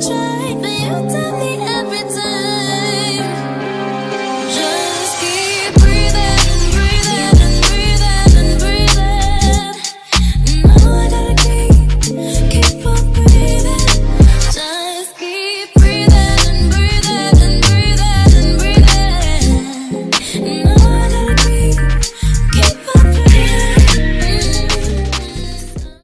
try.